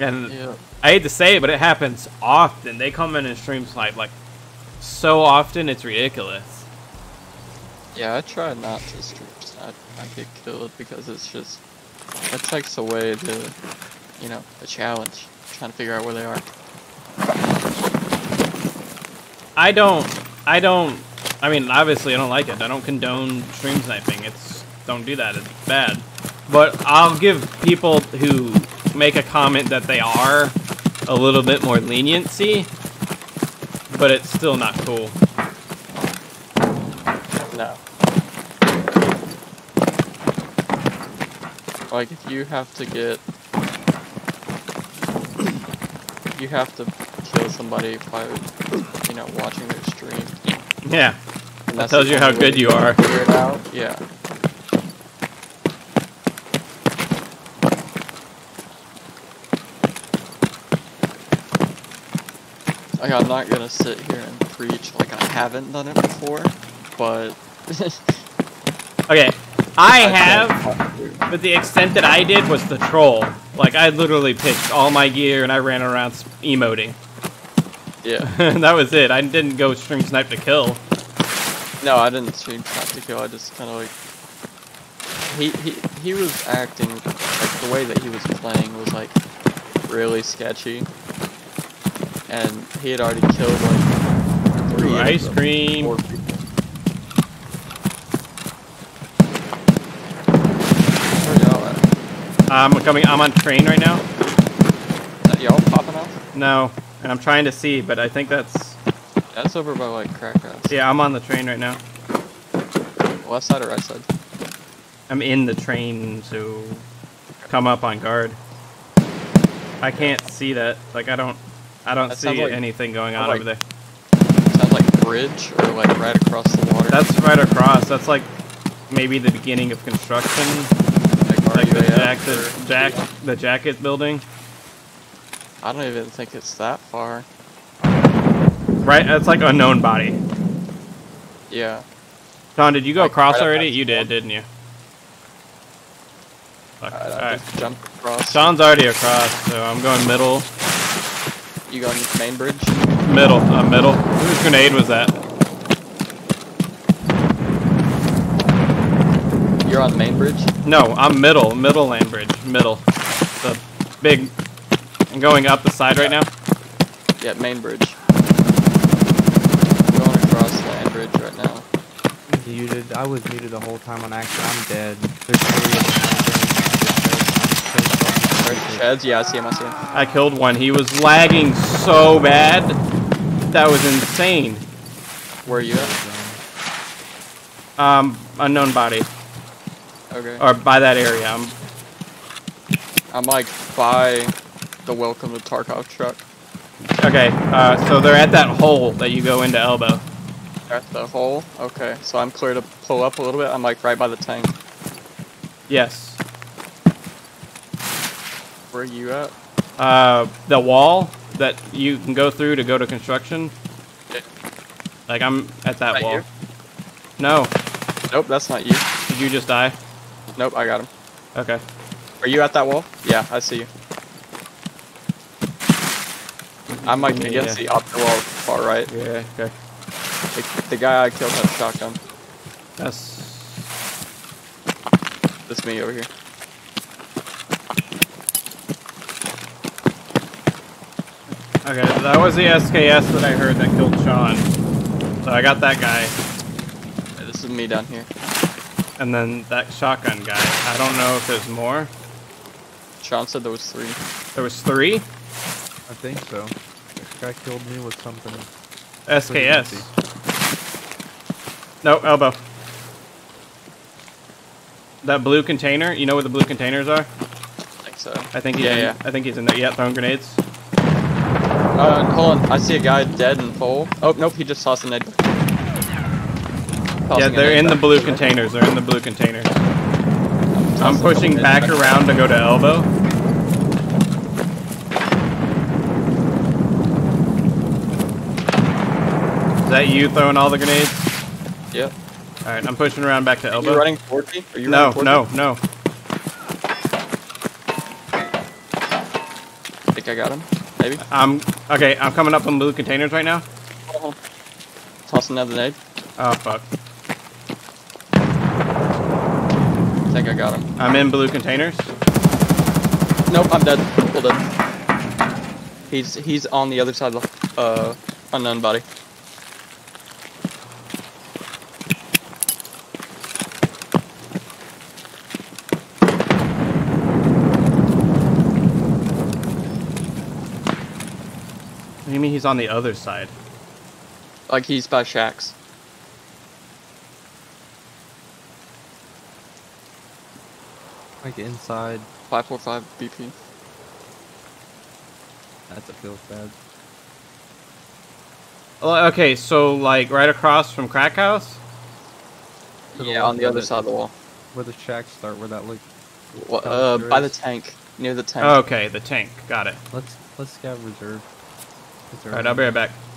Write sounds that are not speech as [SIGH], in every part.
And Yeah. I hate to say it, but it happens often. They come in and stream snipe like so often, it's ridiculous. Yeah, I try not to stream snipe. I get killed because it's just it takes away the you know the challenge trying to figure out where they are. I don't. I don't. I mean, obviously, I don't like it. I don't condone stream sniping. It's don't do that. It's bad. But I'll give people who make a comment that they are a little bit more leniency. But it's still not cool. No. Like if you have to get you have to kill somebody by you know watching their stream. Yeah. And that's tells you how good you are. Figure it out. Yeah. Like I'm not gonna sit here and preach like I haven't done it before, but [LAUGHS] Okay. I I have, but the extent that I did was the troll. Like I literally pitched all my gear and I ran around emoting. Yeah. [LAUGHS] that was it. I didn't go stream snipe to kill. No, I didn't stream try to kill. I just kind of like he he he was acting like the way that he was playing was like really sketchy, and he had already killed like three Ooh, ice the cream. four people. Where y'all at? I'm coming. I'm on train right now. Uh, y'all popping off? No, and I'm trying to see, but I think that's That's over by like house. yeah. I'm on the train right now. Left side or right side? I'm in the train, so come up on guard. I can't see that. Like I don't. I don't That see like- anything going on sounds over like- there. Sounds like bridge or like right across the water. That's right across. That's like maybe the beginning of construction. like, Like the jack, the jack, the jacket building. I don't even think it's that far. Right. That's like unknown body. Yeah. Don, did you go Like, across right already? You did, didn't you? Fuck. Alright, I Alright. jumped across. Sean's already across, so I'm going middle. You going main bridge? Middle. Uh, middle. Whose grenade was that? You're on main bridge? No, I'm middle. Middle land bridge. Middle. The big. I'm going up the side right now. Yeah, main bridge. I'm going across land bridge right now. Muted. I was muted the whole time on accident. I'm dead. There's three Yeah, I see him, I see him. I killed one. He was lagging so bad. That was insane. Where are you at? Um, unknown body. Okay. Or by that area. I'm I'm like by the welcome to Tarkov truck. Okay, uh, so they're at that hole that you go into elbow. At the hole? Okay, so I'm clear to pull up a little bit. I'm like right by the tank. Yes. Where are you at? Uh, the wall that you can go through to go to construction. Yeah. Like I'm at that Right wall. here? No, Nope, that's not you. did you just die? Nope, I got him. Okay. Are you at that wall? Yeah, I see you. I'm like against Yeah. the opposite wall, far right. Yeah. Okay. The, the guy I killed had a shotgun. That's That's me over here. Okay. That was the SKS that I heard that killed Sean. So I got that guy, Yeah, This is me down here. and then that shotgun guy. I don't know if there's more. Sean said there was three. There was three I think so. This guy killed me with something. SKS. No elbow. That blue container. You know where the blue containers are? I think so. I think he's Yeah, in, yeah. I think he's in there. Yeah, throwing grenades. Uh, hold on. I see a guy dead in pole. Oh, nope, he just tossed a nade. yeah, they're in the blue containers. They're in the blue containers. I'm Tossing pushing back around to go to elbow. Is that you throwing all the grenades? Yep. All right, I'm pushing around back to Are elbow. you running towards me? Are you no, running towards no, me? no. think I got him. Maybe. I'm okay. I'm coming up on blue containers right now. Toss another nade. Oh fuck! I think I got him. I'm in blue containers. Nope, I'm dead. Full dead. He's he's on the other side of the uh, unknown body. What do you mean he's on the other side? Like he's by shacks. Like inside. 545 BP. That's a feels bad. Oh, Okay, so like right across from Crack House. To Yeah, left on the other side of the wall. Where the shacks start, where that like. Wha- Uh, by the tank. Near the tank. Okay, the tank. Got it. Let's let's scav reserve. All right, I'll be right back.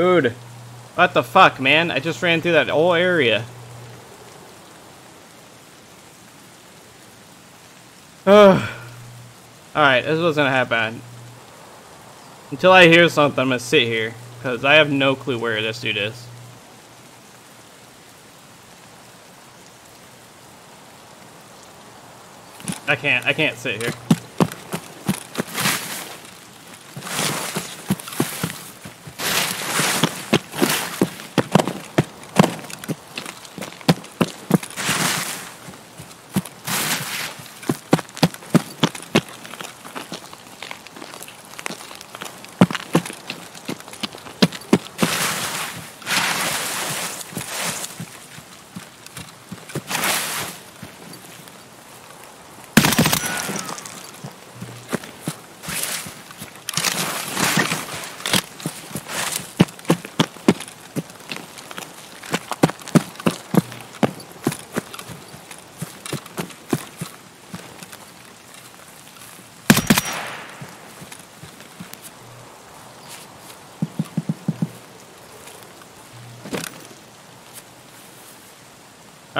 Dude, what the fuck, man? I just ran through that whole area. [SIGHS] Alright, this wasn't gonna happen. Until I hear something, I'm gonna sit here. Because I have no clue where this dude is. I can't, I can't sit here.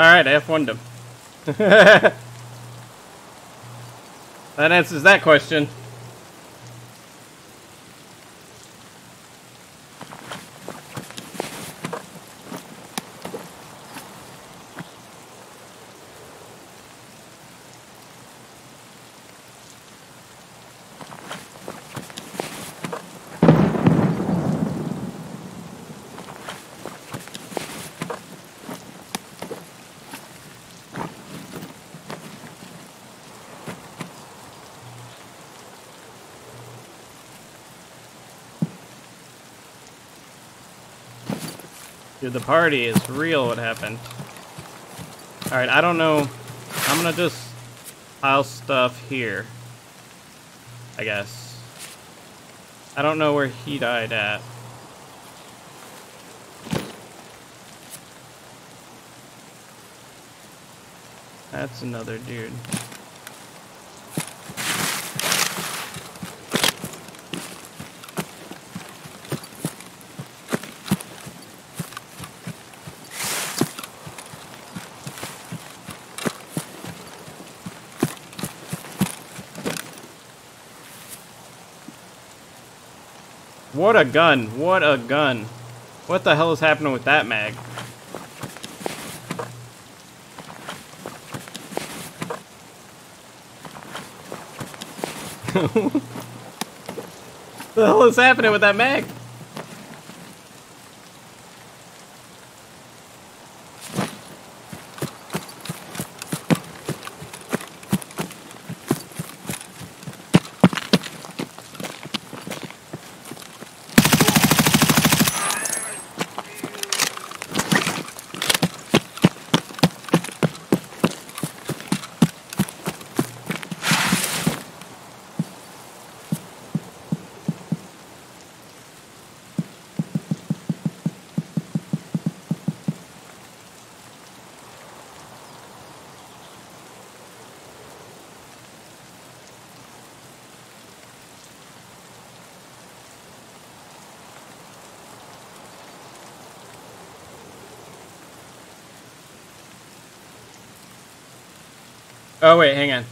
Alright, I F1'd him. [LAUGHS] that answers that question. Dude, the party is real what happened. Alright, I don't know. I'm gonna just pile stuff here. I guess. I don't know where he died at. That's another dude. What a gun. What a gun. What the hell is happening with that mag? [LAUGHS] what the hell is happening with that mag? Oh wait, hang on.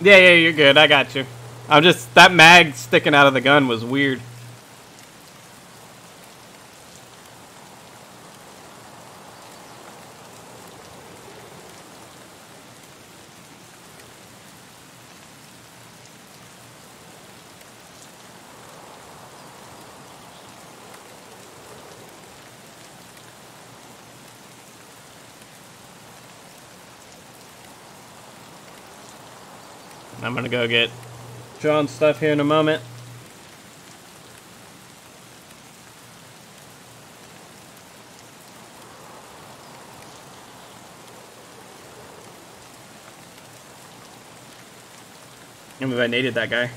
Yeah, yeah, you're good. I got you. I'm just that mag sticking out of the gun was weird. I'm gonna go get John's stuff here in a moment. And if I needed that guy.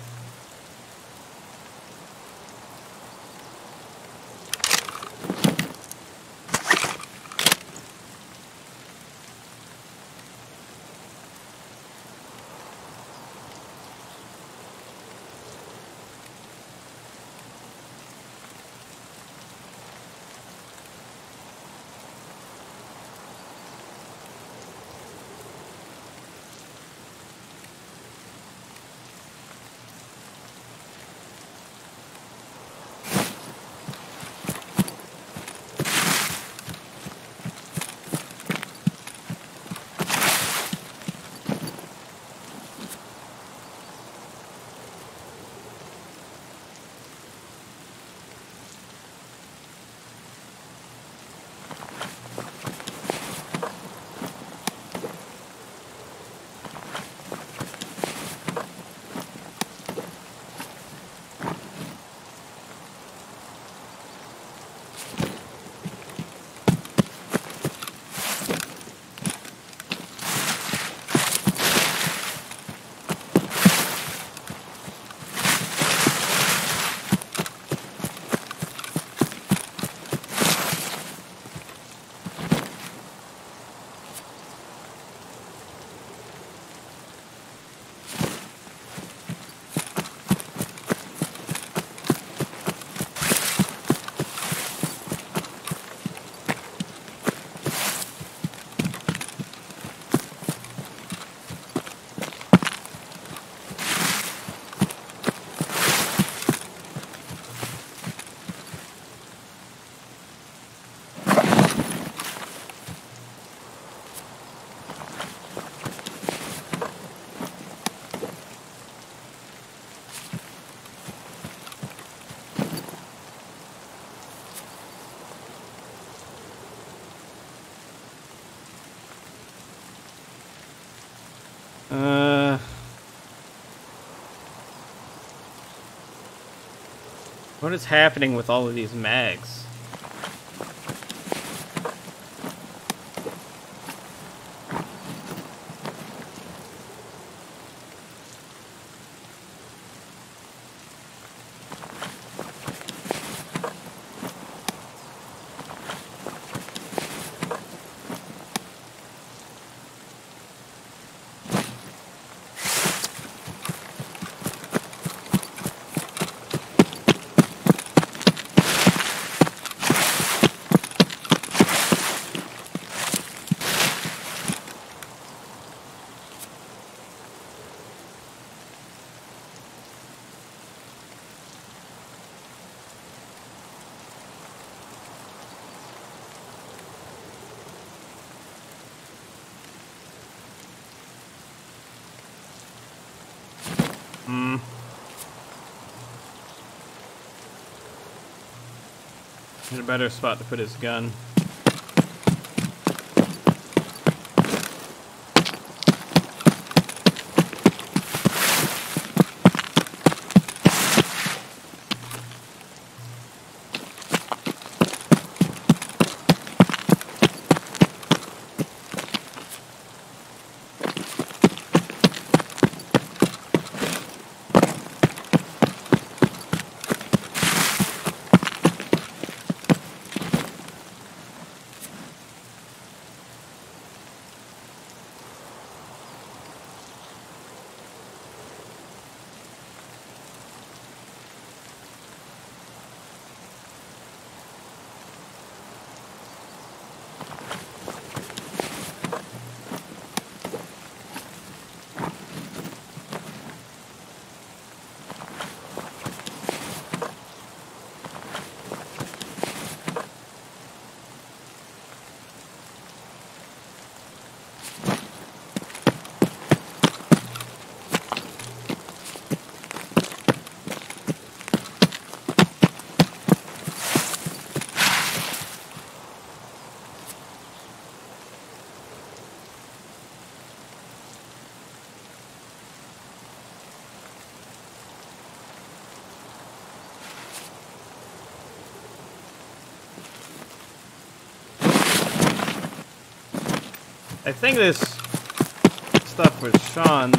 What is happening with all of these mags? Hmm. Need a better spot to put his gun. I think this stuff was Sean's.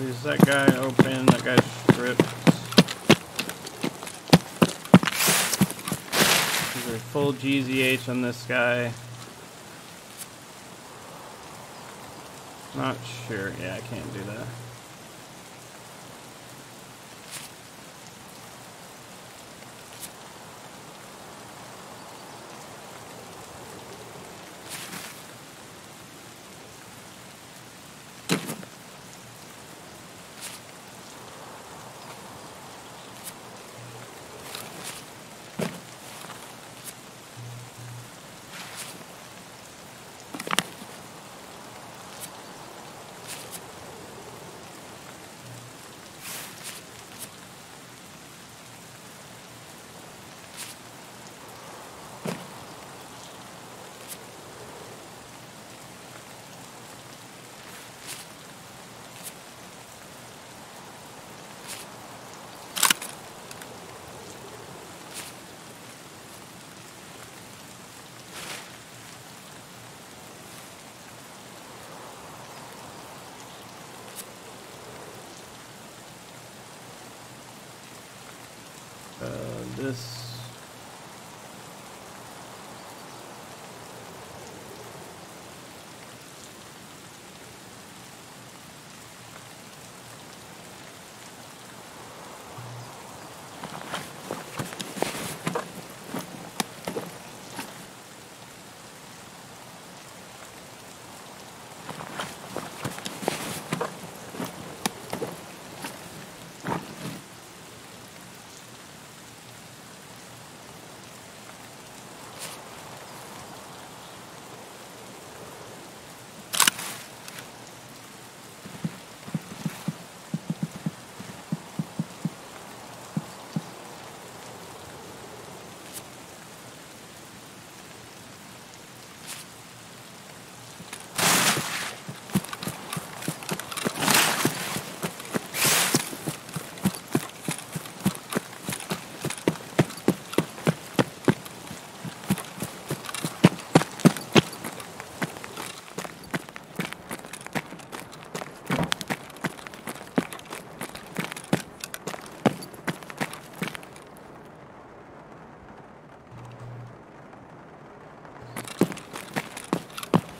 Is that guy open? That guy's stripped. Is there full GZH on this guy? Not sure. Yeah, I can't do that.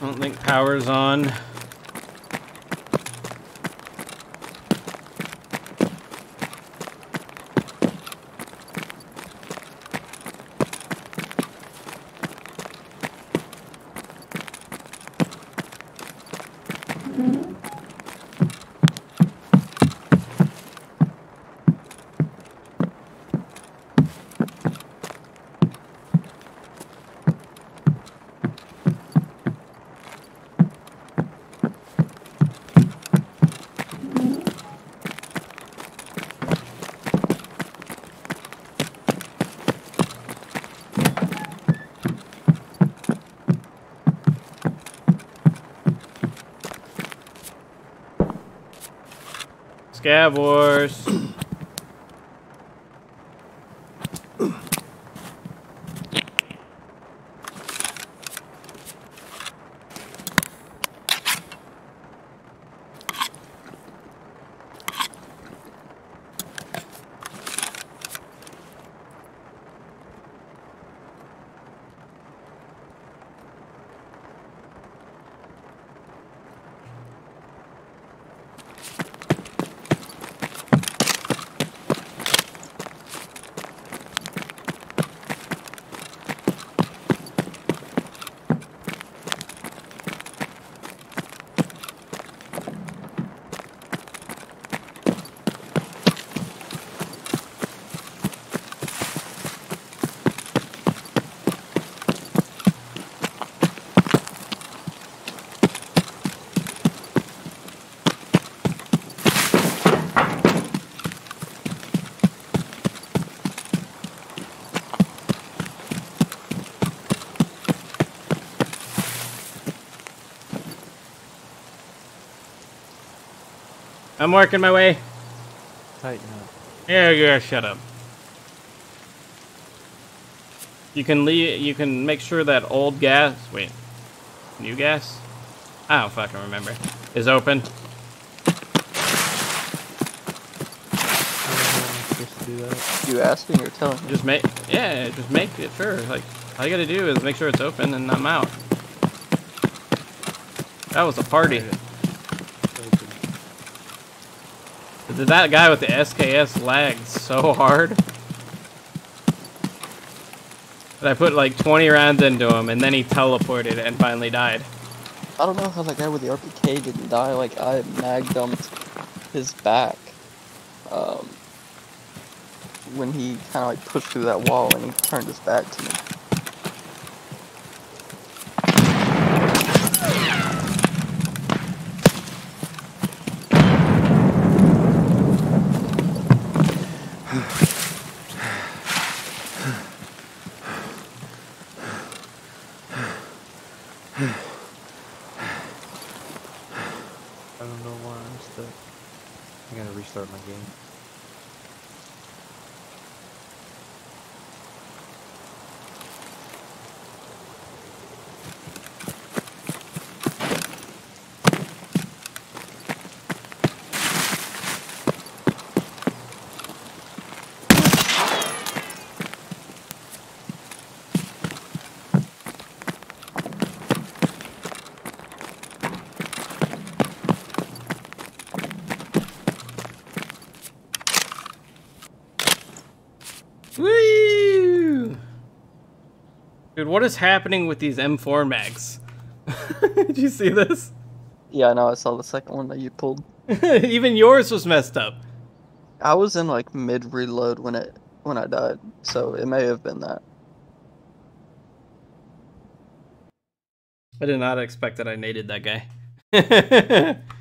I don't think power's on. Scab Wars. I'm working my way. Tighten up. Yeah, yeah, shut up. You can leave. You can make sure that old gas. Wait, new gas. I don't fucking remember. Is open. Just to do. You asking or telling me? Just make. Yeah, just make it sure. Like all you gotta do is make sure it's open, and I'm out. That was a party. Open. Did that guy with the SKS lagged so hard? That I put like 20 rounds into him, and then he teleported and finally died. I don't know how that guy with the RPK didn't die. Like I mag dumped his back um, when he kind of like pushed through that wall and he turned his back to me. I don't know why I'm stuck. I gotta restart my game. Woo! Dude, what is happening with these M4 mags? [LAUGHS] Did you see this? Yeah, I know. I saw the second one that you pulled. [LAUGHS] Even yours was messed up. I was in like mid reload when it when I died, so it may have been that. I did not expect that I naded that guy. [LAUGHS]